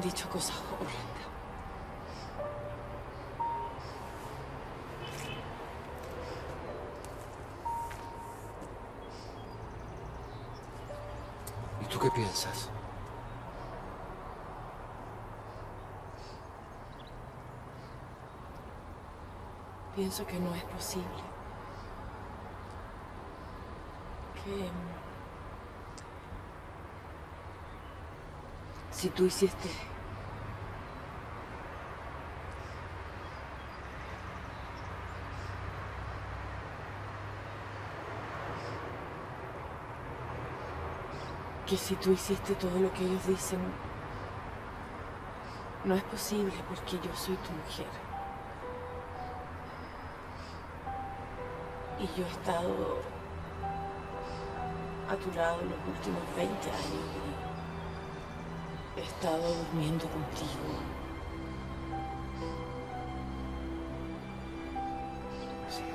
han dicho cosas horrendas. ¿Y tú qué piensas? Pienso que no es posible. Que... Si tú hiciste... Que si tú hiciste todo lo que ellos dicen, no es posible porque yo soy tu mujer. Y yo he estado a tu lado los últimos 20 años estado durmiendo contigo. Así es.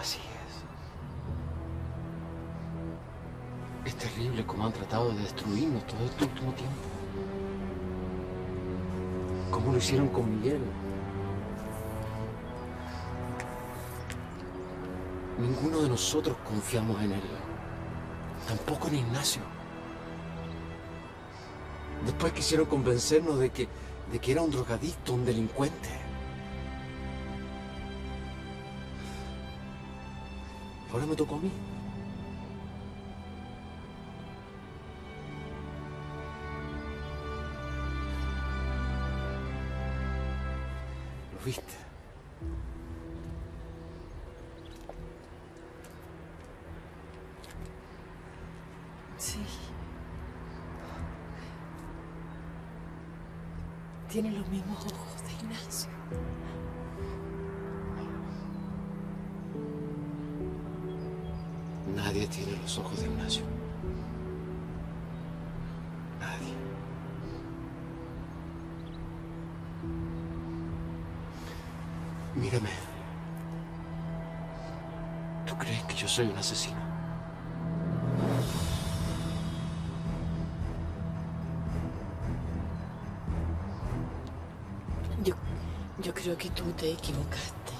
Así es. Es terrible cómo han tratado de destruirnos todo este último tiempo. Cómo lo hicieron con Miguel. Ninguno de nosotros confiamos en él. Tampoco en Ignacio. Después quisieron convencernos de que, de que era un drogadicto, un delincuente. Ahora me tocó a mí. ¿Lo viste? Tiene los mismos ojos de Ignacio. Nadie tiene los ojos de Ignacio. Nadie. Mírame. ¿Tú crees que yo soy un asesino? Creo que tú te equivocaste.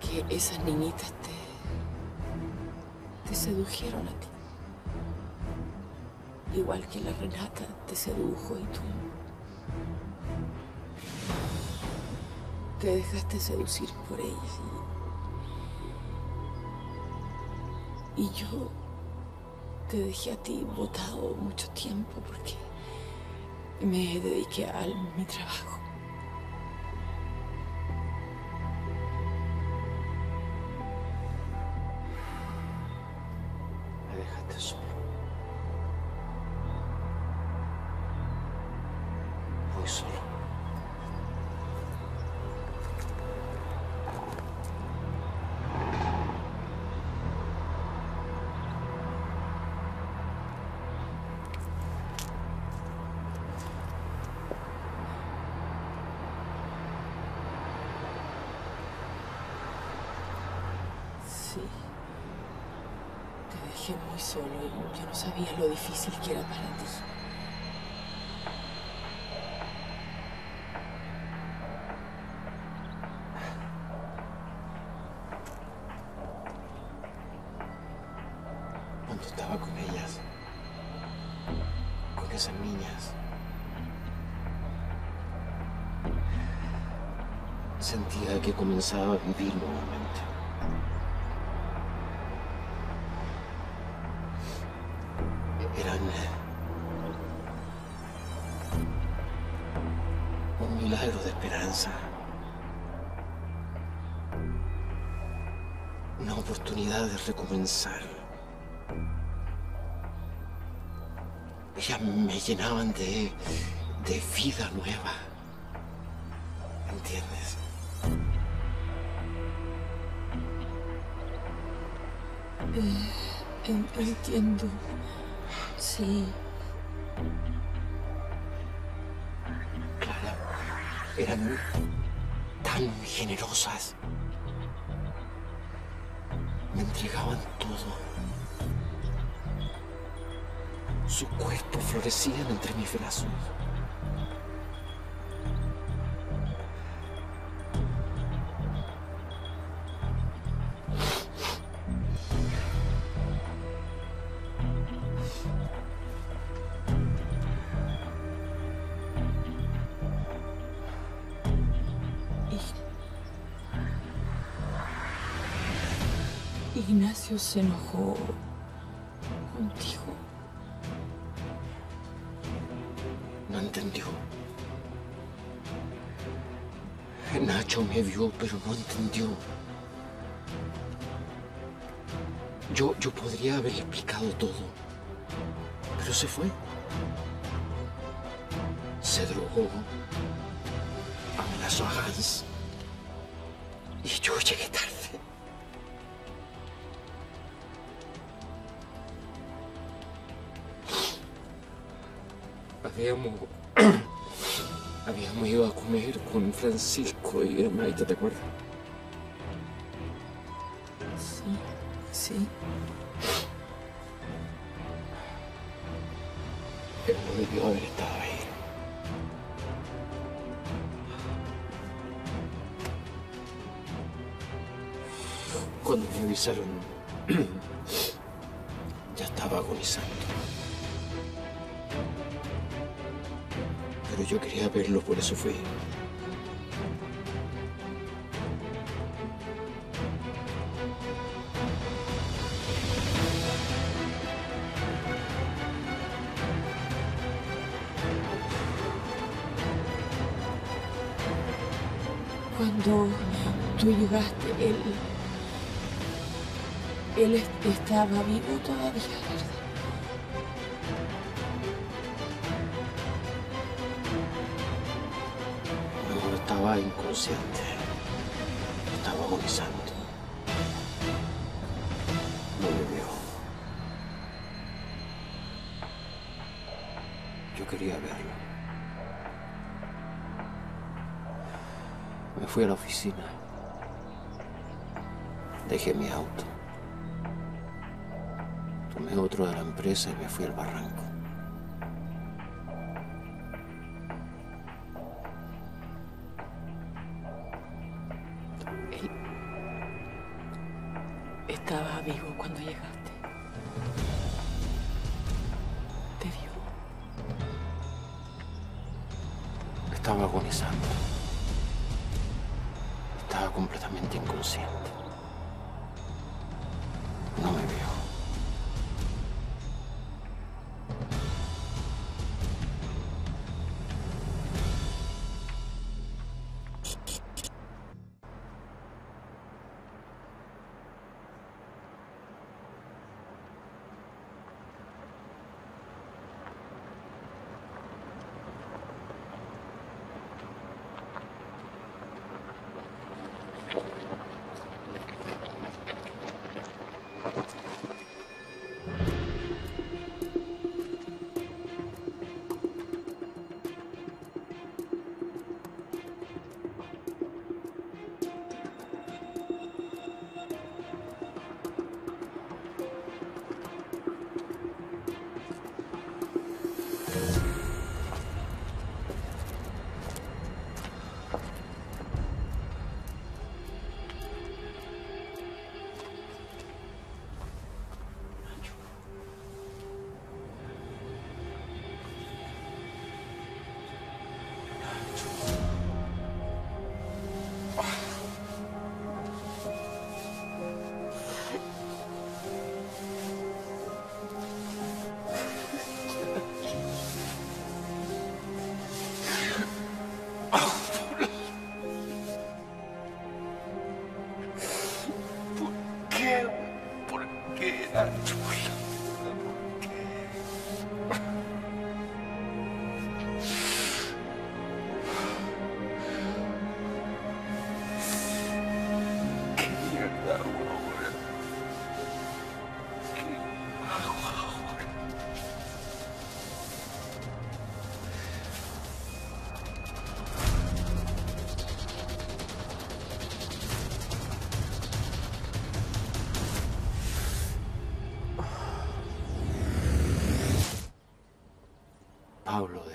Que esas niñitas te, te sedujeron a ti. Igual que la Renata te sedujo y tú te dejaste seducir por ella. Y, y yo te dejé a ti botado mucho tiempo porque me dediqué a mi trabajo. Dejé muy solo y yo no sabía lo difícil que era para ti. Cuando estaba con ellas. Con esas niñas. Sentía que comenzaba a vivir Una oportunidad de recomenzar. Ellas me llenaban de, de vida nueva. ¿Entiendes? En- entiendo. Sí. Clara, eran tan generosas. Entregaban todo. Su cuerpo florecían entre mis brazos. Ignacio se enojó contigo. No entendió. Nacho me vio, pero no entendió. Yo, yo podría haberle explicado todo, pero se fue. Se drogó, amenazó a Hans y yo llegué tarde. Habíamos, habíamos ido a comer con Francisco y Maite, ¿te acuerdas? Sí, sí. Él no debió haber estado ahí. Cuando me avisaron, ya estaba agonizando. Pero yo quería verlo, por eso fui. Cuando tú llegaste, él. Él est- estaba vivo todavía, ¿verdad? Inconsciente. Estaba agonizando. No vio. Yo quería verlo. Me fui a la oficina. Dejé mi auto. Tomé otro de la empresa y me fui al barranco. Estaba agonizando. Estaba completamente inconsciente.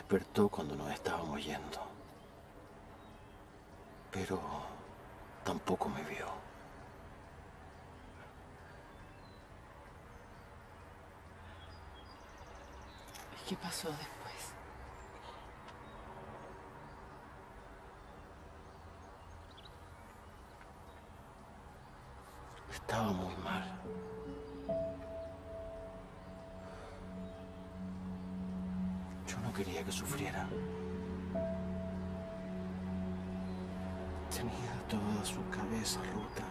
Despertó cuando nos estábamos yendo. Pero tampoco me vio. ¿Y qué pasó después? Estaba muy mal. Yo no quería que sufriera. Tenía toda su cabeza rota.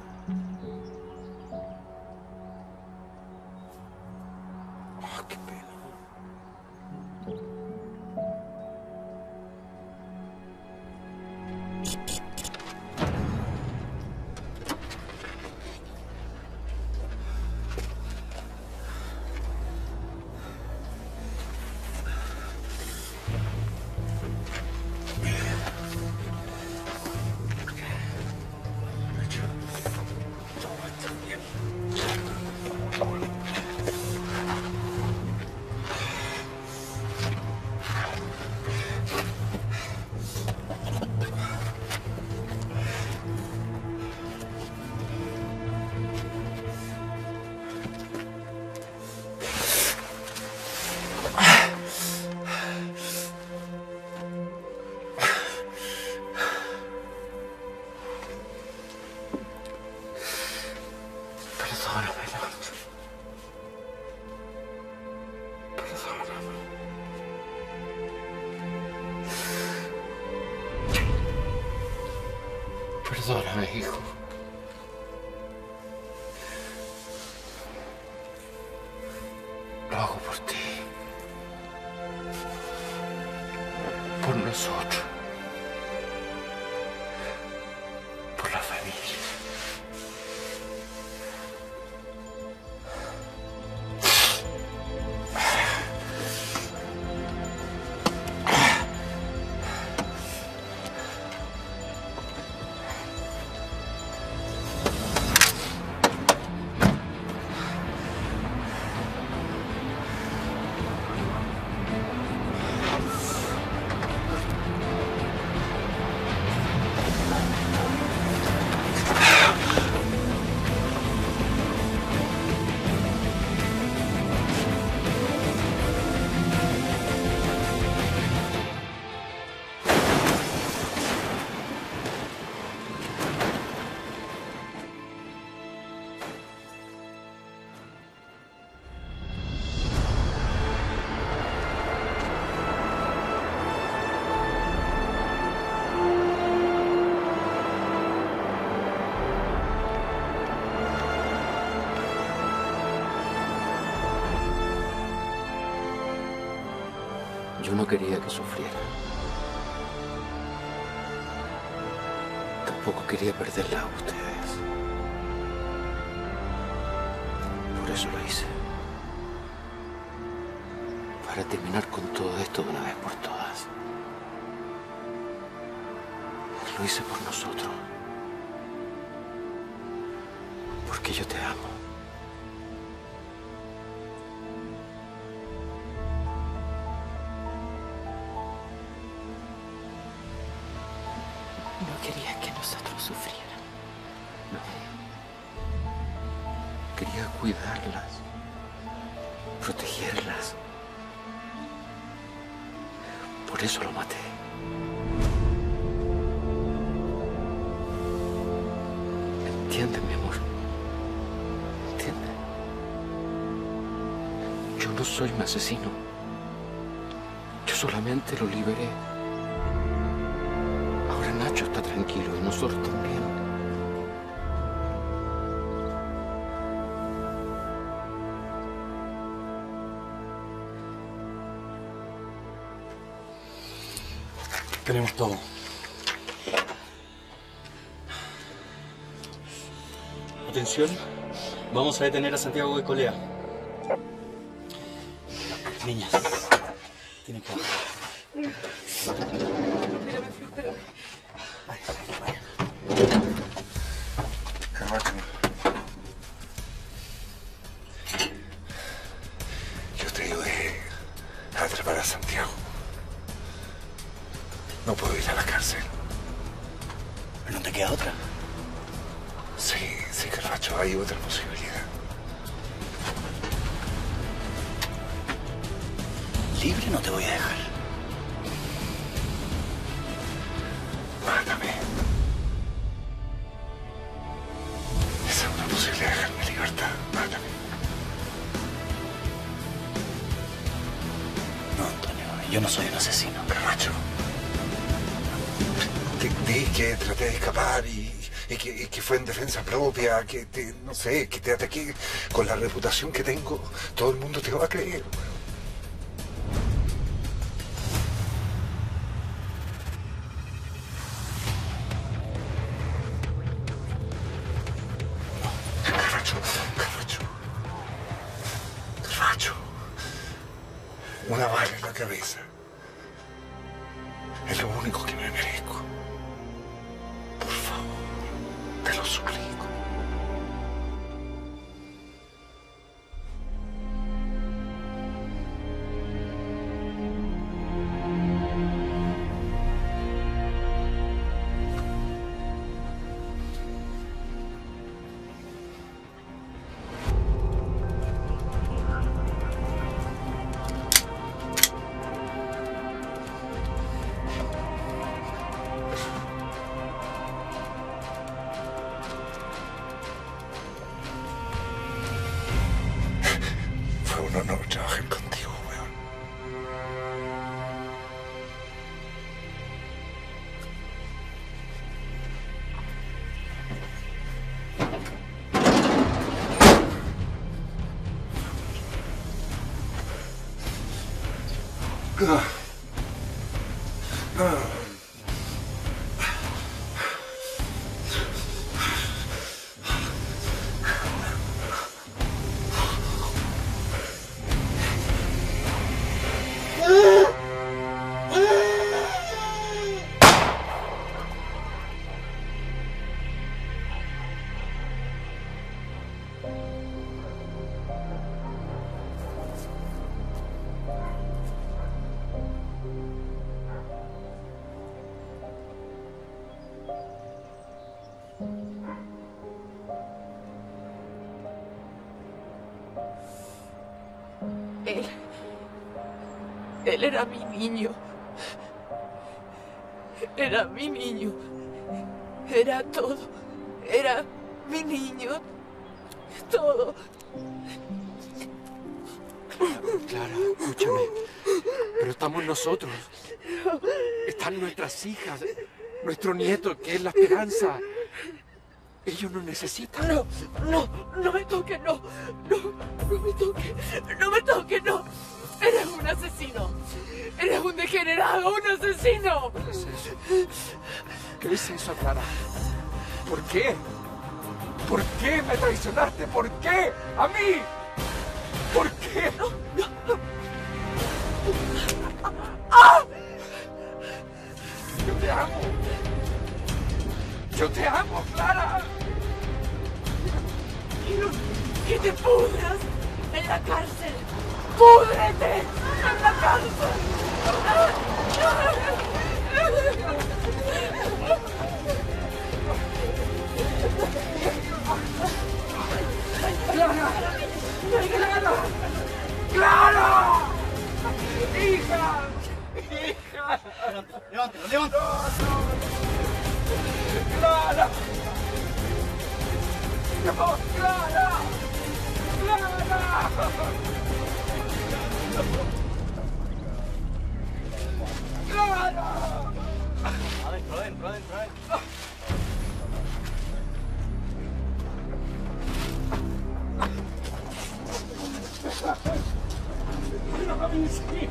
Por nosotros. Yo no quería que sufriera. Tampoco quería perderla a ustedes. Por eso lo hice. Para terminar con todo esto de una vez por todas. Lo hice por nosotros. Porque yo te amo. Cuidarlas, protegerlas. Por eso lo maté. Entiende, mi amor. Entiende. Yo no soy un asesino. Yo solamente lo liberé. Ahora Nacho está tranquilo y nosotros también. Tenemos todo. Atención, vamos a detener a Santiago de Colea. Niñas, tienen que bajar. Yo te yo no soy un asesino. Carracho. Te di que traté de escapar que, y que fue en defensa propia, que te, no sé, que te ataqué con la reputación que tengo. Todo el mundo te va a creer. Una bala en la cabeza. Es lo único que me merezco. Por favor, te lo suplico. Fue un honor trabajar contigo, weón. Ah. Él era mi niño. Era mi niño. Era todo. Era mi niño. Todo. Clara, escúchame. Pero estamos nosotros. Están nuestras hijas, nuestro nieto, que es la esperanza. Ellos nos necesitan. No, no, no me toque, no. No, no me toque. No me toque, no. Eres un asesino. Eres un degenerado, un asesino. ¿Qué es eso? ¿Qué es eso, Clara? ¿Por qué? ¿Por qué me traicionaste? ¿Por qué? ¿A mí? ¿Por qué? Yo te amo. Yo te amo, Clara. Quiero que te pudras en la cárcel. ¡Púdrete en la cárcel! ¡Clara! ¡Hija! ¡Hija! Levántalo, levántalo. ¡Clara! ¡No, Clara! ¡Clara! Brian, Brian, Brian. You don't having any skin.